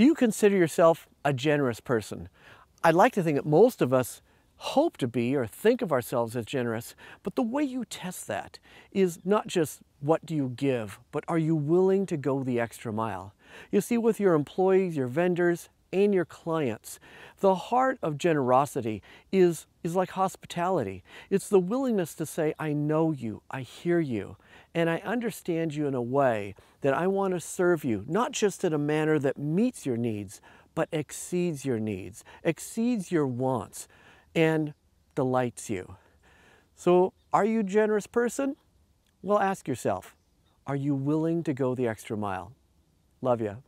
Do you consider yourself a generous person? I'd like to think that most of us hope to be or think of ourselves as generous, but the way you test that is not just what do you give, but are you willing to go the extra mile? You see, with your employees, your vendors, and your clients, the heart of generosity is, is like hospitality. It's the willingness to say, I know you, I hear you, and I understand you in a way that I want to serve you, not just in a manner that meets your needs, but exceeds your needs, exceeds your wants and delights you. So, are you a generous person? Well, ask yourself, are you willing to go the extra mile? Love you.